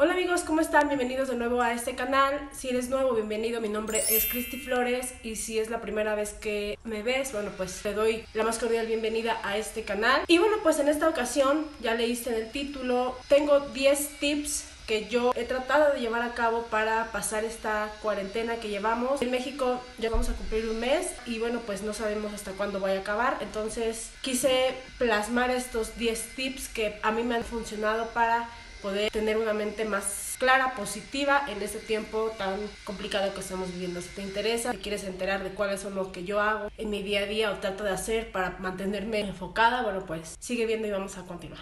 Hola amigos, ¿cómo están? Bienvenidos de nuevo a este canal. Si eres nuevo, bienvenido. Mi nombre es Cristi Flores y si es la primera vez que me ves, bueno, pues te doy la más cordial bienvenida a este canal. Y bueno, pues en esta ocasión, ya leíste en el título, tengo 10 tips que yo he tratado de llevar a cabo para pasar esta cuarentena que llevamos. En México ya vamos a cumplir un mes y bueno, pues no sabemos hasta cuándo vaya a acabar. Entonces quise plasmar estos 10 tips que a mí me han funcionado para poder tener una mente más clara, positiva en este tiempo tan complicado que estamos viviendo. Si te interesa, si quieres enterar de cuáles son los que yo hago en mi día a día o trato de hacer para mantenerme enfocada, bueno, pues sigue viendo y vamos a continuar.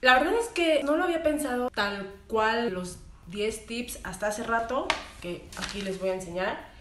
La verdad es que no lo había pensado tal cual los 10 tips hasta hace rato, que aquí les voy a enseñar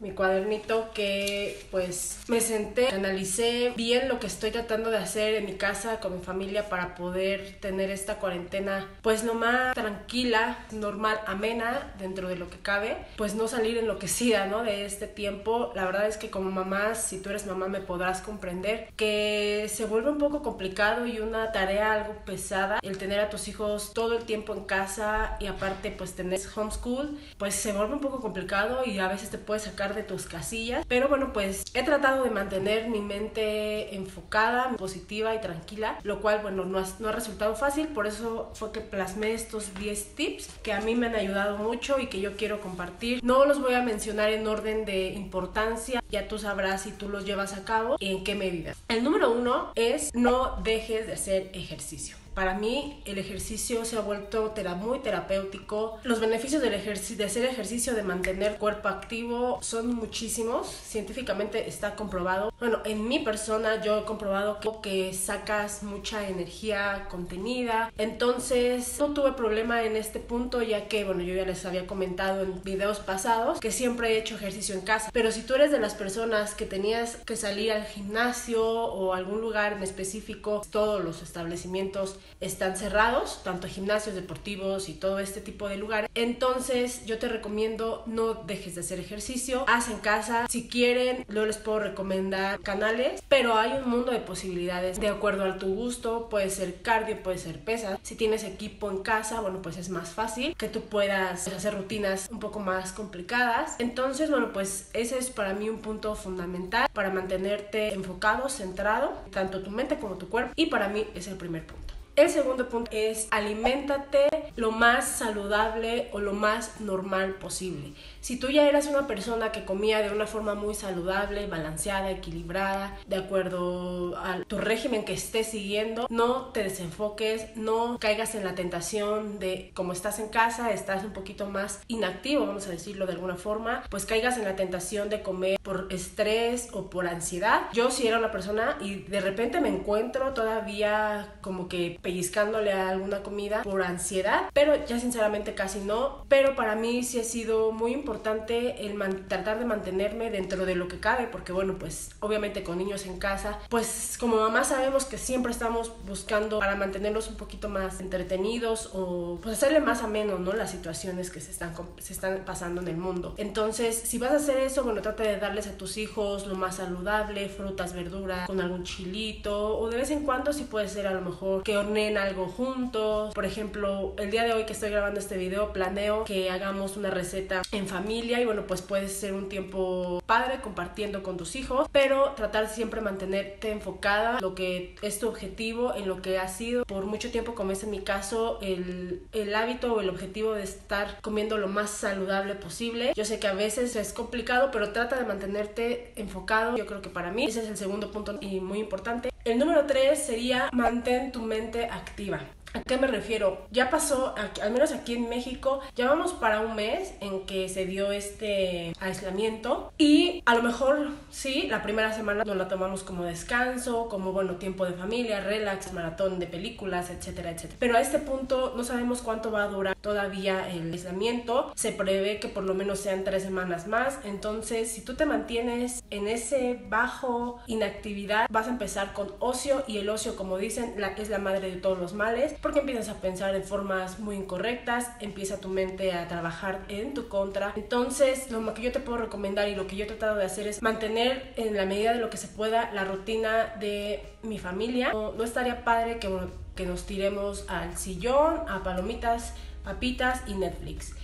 mi cuadernito que pues me senté, analicé bien lo que estoy tratando de hacer en mi casa con mi familia para poder tener esta cuarentena pues lo más tranquila, normal, amena dentro de lo que cabe, pues no salir enloquecida, ¿no? De este tiempo. La verdad es que como mamá, si tú eres mamá me podrás comprender que se vuelve un poco complicado y una tarea algo pesada el tener a tus hijos todo el tiempo en casa y aparte pues tener homeschool, pues se vuelve un poco complicado y a veces te puede sacar de tus casillas. Pero bueno, pues he tratado de mantener mi mente enfocada, positiva y tranquila, lo cual, bueno, no ha, resultado fácil. Por eso fue que plasmé estos 10 tips que a mí me han ayudado mucho y que yo quiero compartir. No los voy a mencionar en orden de importancia, ya tú sabrás si tú los llevas a cabo y en qué medida. El número uno es no dejes de hacer ejercicio. Para mí el ejercicio se ha vuelto muy terapéutico. Los beneficios del de hacer ejercicio, de mantener cuerpo activo, son muchísimos. Científicamente está comprobado. Bueno, en mi persona yo he comprobado que, que sacas mucha energía contenida. Entonces no tuve problema en este punto ya que, bueno, yo ya les había comentado en videos pasados que siempre he hecho ejercicio en casa. Pero si tú eres de las personas que tenías que salir al gimnasio o algún lugar en específico, todos los establecimientos están cerrados, tanto gimnasios deportivos y todo este tipo de lugares. Entonces yo te recomiendo no dejes de hacer ejercicio, haz en casa. Si quieren, yo les puedo recomendar canales, pero hay un mundo de posibilidades de acuerdo a tu gusto. Puede ser cardio, puede ser pesa. Si tienes equipo en casa, bueno, pues es más fácil que tú puedas hacer rutinas un poco más complicadas. Entonces, bueno, pues ese es para mí un punto fundamental para mantenerte enfocado, centrado, tanto tu mente como tu cuerpo. Y para mí es el primer punto. El segundo punto es aliméntate lo más saludable o lo más normal posible. Si tú ya eras una persona que comía de una forma muy saludable, balanceada, equilibrada, de acuerdo a tu régimen que estés siguiendo, no te desenfoques, no caigas en la tentación de como estás en casa, estás un poquito más inactivo, vamos a decirlo de alguna forma, pues caigas en la tentación de comer por estrés o por ansiedad. Yo si era una persona y de repente me encuentro todavía como que pellizcándole a alguna comida por ansiedad, pero ya sinceramente casi no. Pero para mí sí ha sido muy importante el tratar de mantenerme dentro de lo que cabe, porque bueno, pues obviamente con niños en casa, pues como mamá sabemos que siempre estamos buscando para mantenerlos un poquito más entretenidos o pues hacerle más ameno, ¿no? Las situaciones que se están, se están pasando en el mundo. Entonces, si vas a hacer eso, bueno, trata de darles a tus hijos lo más saludable, frutas, verduras, con algún chilito, o de vez en cuando si puede ser a lo mejor que algo juntos. Por ejemplo, el día de hoy que estoy grabando este video, planeo que hagamos una receta en familia y bueno, pues puede ser un tiempo padre compartiendo con tus hijos, pero tratar siempre mantenerte enfocada lo que es tu objetivo, en lo que ha sido por mucho tiempo, como es en mi caso, el, el hábito o el objetivo de estar comiendo lo más saludable posible. Yo sé que a veces es complicado, pero trata de mantenerte enfocado. Yo creo que para mí ese es el segundo punto y muy importante. El número tres sería mantén tu mente activa. ¿A qué me refiero? Ya pasó, al menos aquí en México, ya vamos para un mes en que se dio este aislamiento y a lo mejor sí, la primera semana nos la tomamos como descanso, como bueno, tiempo de familia, relax, maratón de películas, etcétera, etcétera. Pero a este punto no sabemos cuánto va a durar todavía el aislamiento. Se prevé que por lo menos sean tres semanas más. Entonces, si tú te mantienes en ese bajo inactividad, vas a empezar con ocio y el ocio, como dicen, la, es la madre de todos los males porque empiezas a pensar en formas muy incorrectas, empieza tu mente a trabajar en tu contra. Entonces, lo que yo te puedo recomendar y lo que yo he tratado de hacer es mantener en la medida de lo que se pueda la rutina de mi familia. No, no estaría padre que, que nos tiremos al sillón, a palomitas, papitas y Netflix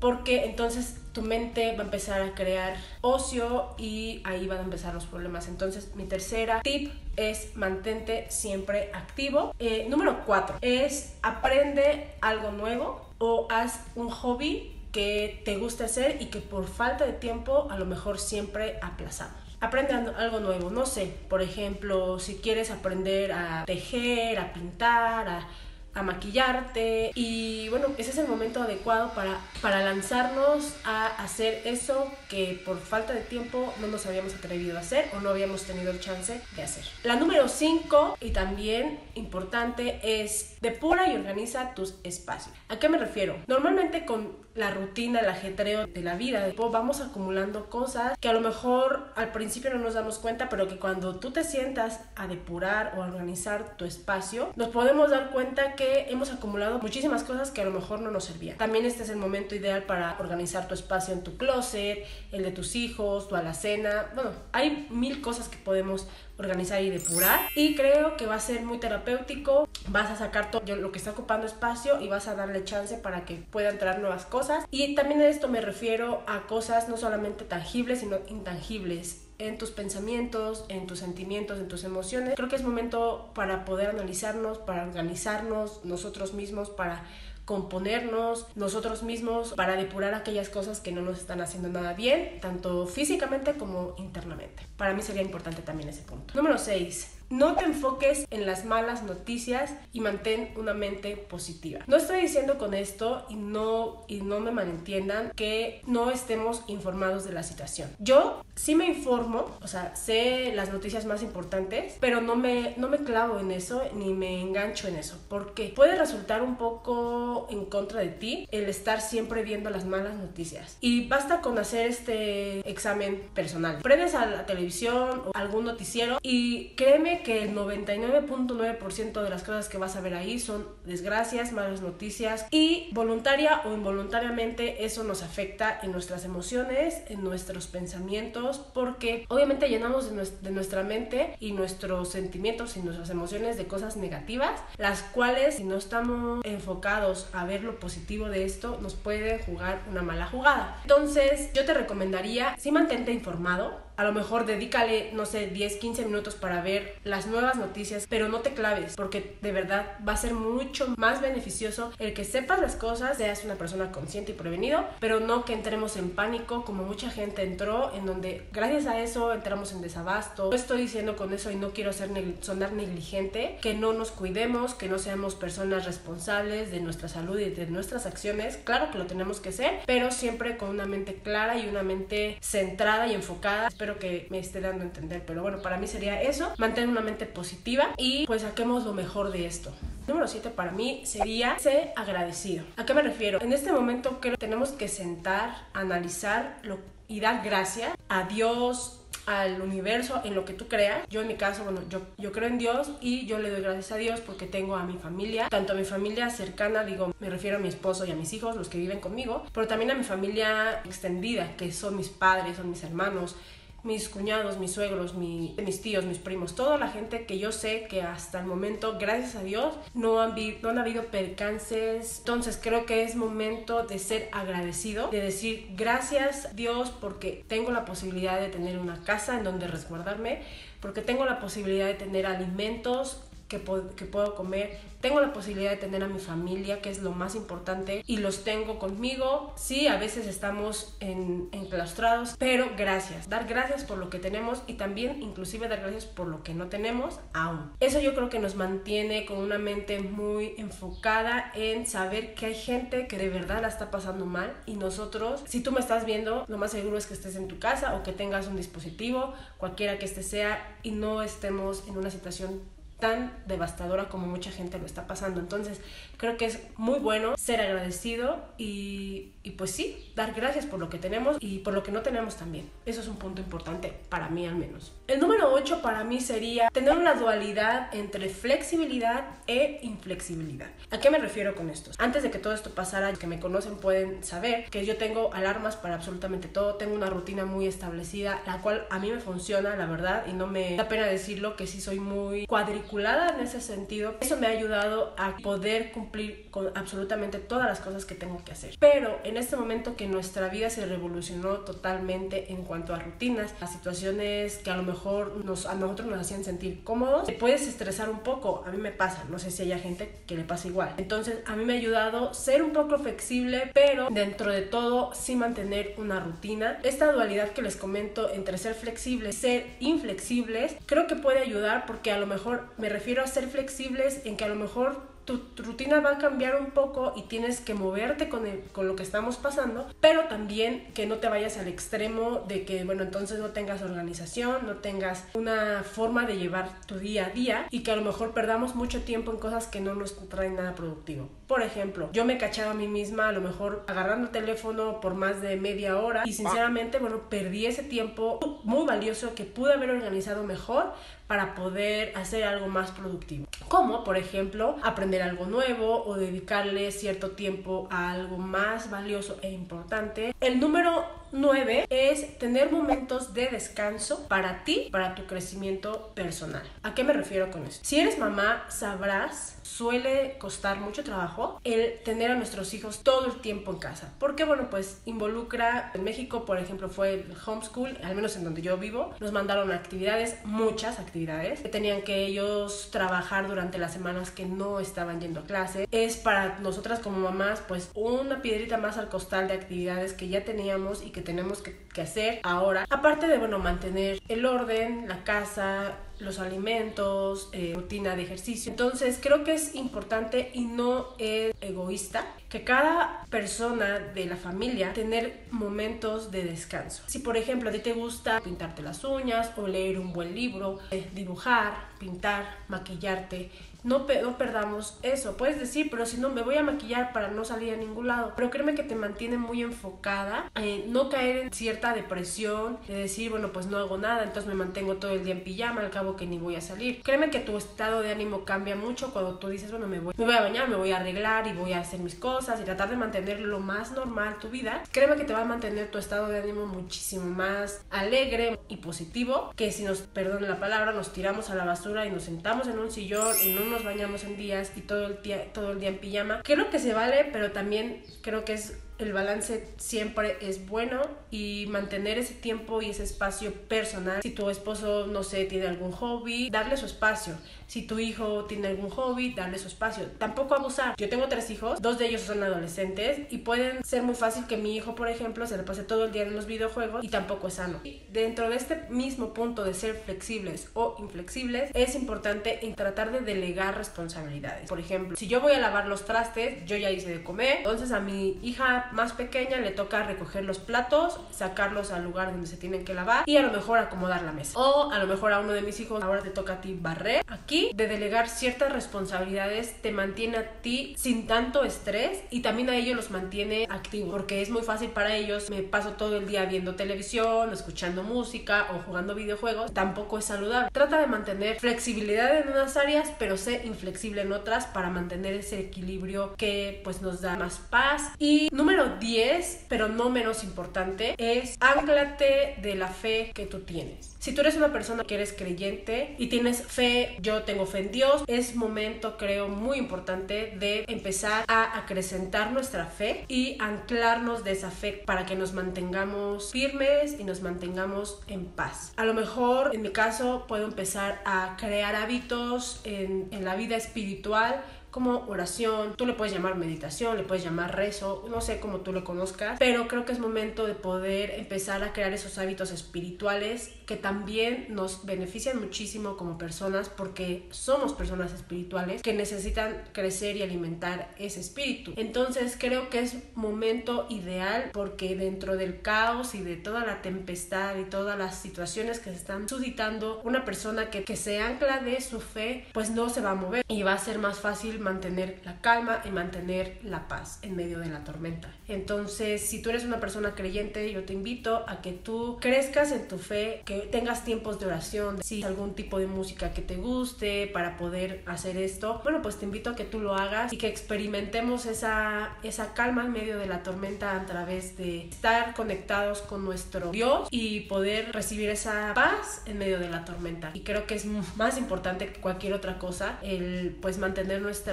porque entonces tu mente va a empezar a crear ocio y ahí van a empezar los problemas. Entonces mi tercera tip es mantente siempre activo. Eh, número cuatro es aprende algo nuevo o haz un hobby que te guste hacer y que por falta de tiempo a lo mejor siempre aplazamos. Aprende algo nuevo, no sé, por ejemplo, si quieres aprender a tejer, a pintar, a a maquillarte y bueno, ese es el momento adecuado para, para lanzarnos a hacer eso que por falta de tiempo no nos habíamos atrevido a hacer o no habíamos tenido el chance de hacer. La número 5 y también importante es depura y organiza tus espacios. ¿A qué me refiero? Normalmente con la rutina, el ajetreo de la vida, vamos acumulando cosas que a lo mejor al principio no nos damos cuenta, pero que cuando tú te sientas a depurar o a organizar tu espacio, nos podemos dar cuenta que hemos acumulado muchísimas cosas que a lo mejor no nos servían. También este es el momento ideal para organizar tu espacio en tu closet, el de tus hijos, tu alacena. Bueno, hay mil cosas que podemos organizar y depurar. Y creo que va a ser muy terapéutico. Vas a sacar todo lo que está ocupando espacio y vas a darle chance para que pueda entrar nuevas cosas. Y también a esto me refiero a cosas no solamente tangibles, sino intangibles en tus pensamientos, en tus sentimientos, en tus emociones. Creo que es momento para poder analizarnos, para organizarnos nosotros mismos, para componernos nosotros mismos para depurar aquellas cosas que no nos están haciendo nada bien, tanto físicamente como internamente. Para mí sería importante también ese punto. Número 6 no te enfoques en las malas noticias y mantén una mente positiva. No estoy diciendo con esto y no, y no me malentiendan que no estemos informados de la situación. Yo sí me informo, o sea, sé las noticias más importantes, pero no me, no me clavo en eso ni me engancho en eso. Porque puede resultar un poco en contra de ti el estar siempre viendo las malas noticias. Y basta con hacer este examen personal. Prendes a la televisión o algún noticiero y créeme que el 99.9% de las cosas que vas a ver ahí son desgracias, malas noticias y voluntaria o involuntariamente eso nos afecta en nuestras emociones, en nuestros pensamientos, porque obviamente llenamos de, nuestra mente y nuestros sentimientos y nuestras emociones de cosas negativas, las cuales si no estamos enfocados a ver lo positivo de esto, nos puede jugar una mala jugada. Entonces yo te recomendaría, mantente informado, a lo mejor dedícale, no sé, 10, 15 minutos para ver las nuevas noticias, pero no te claves, porque de verdad va a ser mucho más beneficioso el que sepas las cosas, seas una persona consciente y prevenido, pero no que entremos en pánico como mucha gente entró, en donde gracias a eso entramos en desabasto. No estoy diciendo con eso y no quiero sonar negligente, que no nos cuidemos, que no seamos personas responsables de nuestra salud y de nuestras acciones. Claro que lo tenemos que ser, pero siempre con una mente clara y una mente centrada y enfocada que me esté dando a entender, pero bueno, para mí sería eso, mantener una mente positiva y pues saquemos lo mejor de esto. Número 7 para mí sería ser agradecido. ¿A qué me refiero? En este momento creo que tenemos que sentar, analizar lo, y dar gracias a Dios, al universo, en lo que tú creas. Yo en mi caso, bueno, yo, yo creo en Dios y yo le doy gracias a Dios porque tengo a mi familia, tanto a mi familia cercana, digo, me refiero a mi esposo y a mis hijos, los que viven conmigo, pero también a mi familia extendida, que son mis padres, son mis hermanos, mis cuñados, mis suegros, mis tíos, mis primos, toda la gente que yo sé que hasta el momento, gracias a Dios, no han, no han habido percances. Entonces creo que es momento de ser agradecido, de decir gracias Dios porque tengo la posibilidad de tener una casa en donde resguardarme, porque tengo la posibilidad de tener alimentos que, que, puedo comer. Tengo la posibilidad de tener a mi familia, que es lo más importante, y los tengo conmigo. Sí, a veces estamos en, enclaustrados, pero gracias. Dar gracias por lo que tenemos y también inclusive dar gracias por lo que no tenemos aún. Eso yo creo que nos mantiene con una mente muy enfocada en saber que hay gente que de verdad la está pasando mal y nosotros, si tú me estás viendo, lo más seguro es que estés en tu casa o que tengas un dispositivo, cualquiera que este sea, y no estemos en una situación tan devastadora como mucha gente lo está pasando. Entonces, creo que es muy bueno ser agradecido y, y, pues sí, dar gracias por lo que tenemos y por lo que no tenemos también. Eso es un punto importante para mí al menos. El número 8 para mí sería tener una dualidad entre flexibilidad e inflexibilidad. ¿A qué me refiero con esto? Antes de que todo esto pasara, que me conocen pueden saber que yo tengo alarmas para absolutamente todo, tengo una rutina muy establecida, la cual a mí me funciona, la verdad, y no me da pena decirlo que sí soy muy cuadriculada en ese sentido. Eso me ha ayudado a poder cumplir con absolutamente todas las cosas que tengo que hacer. Pero en este momento que nuestra vida se revolucionó totalmente en cuanto a rutinas, a situaciones que a lo mejor nos, a nosotros nos hacían sentir cómodos, te puedes estresar un poco. A mí me pasa, no sé si haya gente que le pasa igual. Entonces, a mí me ha ayudado ser un poco flexible, pero dentro de todo sí mantener una rutina. Esta dualidad que les comento entre ser flexibles y ser inflexibles, creo que puede ayudar porque a lo mejor me refiero a ser flexibles en que a lo mejor tu, rutina va a cambiar un poco y tienes que moverte con, el, con lo que estamos pasando, pero también que no te vayas al extremo de que, bueno, entonces no tengas organización, no tengas una forma de llevar tu día a día y que a lo mejor perdamos mucho tiempo en cosas que no nos traen nada productivo. Por ejemplo, yo me cachaba a mí misma a lo mejor agarrando el teléfono por más de media hora y sinceramente, bueno, perdí ese tiempo muy valioso que pude haber organizado mejor para poder hacer algo más productivo. Como, por ejemplo, aprender algo nuevo o dedicarle cierto tiempo a algo más valioso e importante. El número 9 es tener momentos de descanso para ti, para tu crecimiento personal. ¿A qué me refiero con eso? Si eres mamá, sabrás, suele costar mucho trabajo el tener a nuestros hijos todo el tiempo en casa. Porque, bueno, pues involucra, en México, por ejemplo, fue el homeschool, al menos en donde yo vivo, nos mandaron actividades, muchas actividades, que tenían que ellos trabajar durante las semanas que no estaban yendo a clase. Es para nosotras como mamás, pues una piedrita más al costal de actividades que ya teníamos y que tenemos que, que hacer ahora. Aparte de, bueno, mantener el orden, la casa, los alimentos, eh, rutina de ejercicio. Entonces creo que es importante y no es egoísta que cada persona de la familia tener momentos de descanso. Si por ejemplo a ti te gusta pintarte las uñas o leer un buen libro, eh, dibujar, pintar, maquillarte, no, no perdamos eso. Puedes decir, pero si no, me voy a maquillar para no salir a ningún lado. Pero créeme que te mantiene muy enfocada, en no caer en cierta depresión, de decir, bueno, pues no hago nada, entonces me mantengo todo el día en pijama, al cabo que ni voy a salir. Créeme que tu estado de ánimo cambia mucho cuando tú dices, bueno, me voy, me voy a bañar, me voy a arreglar y voy a hacer mis cosas y tratar de mantener lo más normal tu vida. Créeme que te va a mantener tu estado de ánimo muchísimo más alegre y positivo que si nos, perdón la palabra, nos tiramos a la basura y nos sentamos en un sillón nos bañamos en días y todo el día, todo el día en pijama. Creo que se vale, pero también creo que es el balance siempre es bueno y mantener ese tiempo y ese espacio personal. Si tu esposo, no sé, tiene algún hobby, darle su espacio. Si tu hijo tiene algún hobby, darle su espacio. Tampoco abusar. Yo tengo tres hijos, dos de ellos son adolescentes y pueden ser muy fácil que mi hijo, por ejemplo, se le pase todo el día en los videojuegos y tampoco es sano. Dentro de este mismo punto de ser flexibles o inflexibles, es importante tratar de delegar responsabilidades. Por ejemplo, si yo voy a lavar los trastes, yo ya hice de comer, entonces a mi hija más pequeña le toca recoger los platos, sacarlos al lugar donde se tienen que lavar y a lo mejor acomodar la mesa. O a lo mejor a uno de mis hijos ahora te toca a ti barrer. Aquí de delegar ciertas responsabilidades te mantiene a ti sin tanto estrés y también a ellos los mantiene activos porque es muy fácil para ellos. Me paso todo el día viendo televisión, escuchando música o jugando videojuegos. Tampoco es saludable. Trata de mantener flexibilidad en unas áreas pero sé inflexible en otras para mantener ese equilibrio que pues nos da más paz. Y número 10, pero no menos importante, es ánclate de la fe que tú tienes. Si tú eres una persona que eres creyente y tienes fe, yo tengo fe en Dios, es momento, creo, muy importante de empezar a acrecentar nuestra fe y anclarnos de esa fe para que nos mantengamos firmes y nos mantengamos en paz. A lo mejor, en mi caso, puedo empezar a crear hábitos en la vida espiritual como oración, tú le puedes llamar meditación, le puedes llamar rezo, no sé cómo tú lo conozcas, pero creo que es momento de poder empezar a crear esos hábitos espirituales que también nos benefician muchísimo como personas porque somos personas espirituales que necesitan crecer y alimentar ese espíritu. Entonces creo que es momento ideal porque dentro del caos y de toda la tempestad y todas las situaciones que se están suscitando, una persona que, que se ancla de su fe pues no se va a mover y va a ser más fácil mantener la calma y mantener la paz en medio de la tormenta. Entonces, si tú eres una persona creyente, yo te invito a que tú crezcas en tu fe, que tengas tiempos de oración, si algún tipo de música que te guste para poder hacer esto, bueno, pues te invito a que tú lo hagas y que experimentemos esa, esa calma en medio de la tormenta a través de estar conectados con nuestro Dios y poder recibir esa paz en medio de la tormenta. Y creo que es más importante que cualquier otra cosa el pues mantener nuestra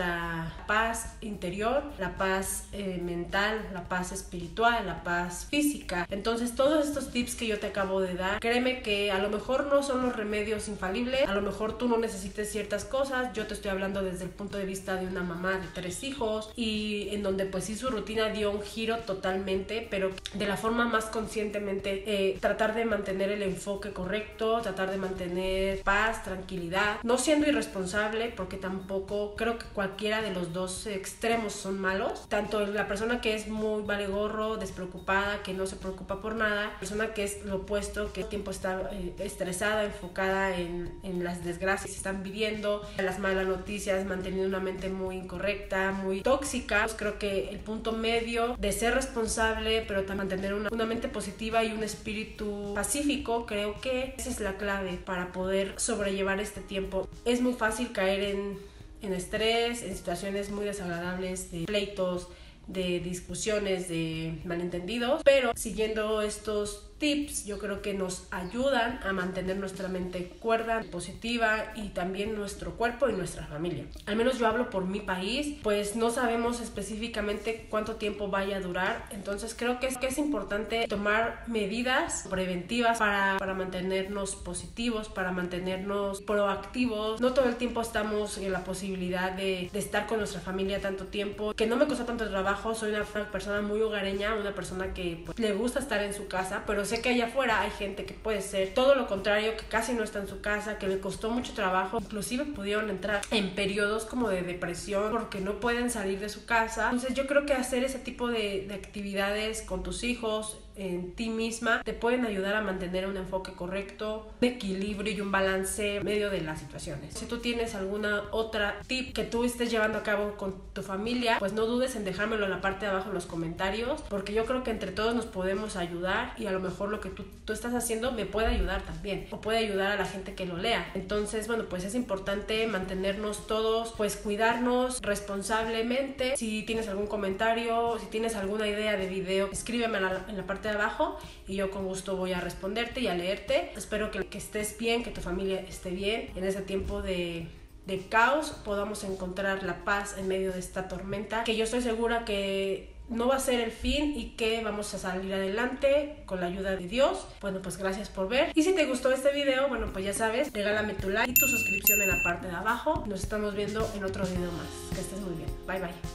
paz interior, la paz eh, mental, la paz espiritual, la paz física. Entonces todos estos tips que yo te acabo de dar, créeme que a lo mejor no son los remedios infalibles, a lo mejor tú no necesites ciertas cosas, yo te estoy hablando desde el punto de vista de una mamá de tres hijos y en donde pues sí su rutina dio un giro totalmente, pero de la forma más conscientemente eh, tratar de mantener el enfoque correcto, tratar de mantener paz, tranquilidad, no siendo irresponsable porque tampoco creo que cualquiera de los dos extremos son malos, tanto la persona que es muy vale gorro, despreocupada, que no se preocupa por nada, persona que es lo opuesto, que tiempo está eh, estresada, enfocada en, en las desgracias que están viviendo, las malas noticias, manteniendo una mente muy incorrecta, muy tóxica. Pues creo que el punto medio de ser responsable, pero también mantener una, una mente positiva y un espíritu pacífico, creo que esa es la clave para poder sobrellevar este tiempo. Es muy fácil caer en, en estrés, en situaciones muy desagradables, de pleitos, de discusiones, de malentendidos, pero siguiendo estos tips yo creo que nos ayudan a mantener nuestra mente cuerda, positiva y también nuestro cuerpo y nuestra familia. Al menos yo hablo por mi país, pues no sabemos específicamente cuánto tiempo vaya a durar, entonces creo que es, que es importante tomar medidas preventivas para, para mantenernos positivos, para mantenernos proactivos. No todo el tiempo estamos en la posibilidad de, de estar con nuestra familia tanto tiempo, que no me cuesta tanto trabajo, soy una persona muy hogareña, una persona que pues, le gusta estar en su casa, pero sé que allá afuera hay gente que puede ser todo lo contrario, que casi no está en su casa, que le costó mucho trabajo, inclusive pudieron entrar en periodos como de depresión porque no pueden salir de su casa. Entonces yo creo que hacer ese tipo de, de actividades con tus hijos, en ti misma te pueden ayudar a mantener un enfoque correcto, un equilibrio y un balance medio de las situaciones. Si tú tienes alguna otra tip que tú estés llevando a cabo con tu familia, pues no dudes en dejármelo en la parte de abajo en los comentarios, porque yo creo que entre todos nos podemos ayudar y a lo mejor lo que tú, tú estás haciendo me puede ayudar también o puede ayudar a la gente que lo lea. Entonces, bueno, pues es importante mantenernos todos, pues cuidarnos responsablemente. Si tienes algún comentario, si tienes alguna idea de video, escríbeme en la, en la parte de abajo y yo con gusto voy a responderte y a leerte. Espero que, que estés bien, que tu familia esté bien en ese tiempo de, de caos podamos encontrar la paz en medio de esta tormenta, que yo estoy segura que no va a ser el fin y que vamos a salir adelante con la ayuda de Dios. Bueno, pues gracias por ver. Y si te gustó este video, bueno, pues ya sabes, regálame tu like y tu suscripción en la parte de abajo. Nos estamos viendo en otro video más. Que estés muy bien. Bye bye.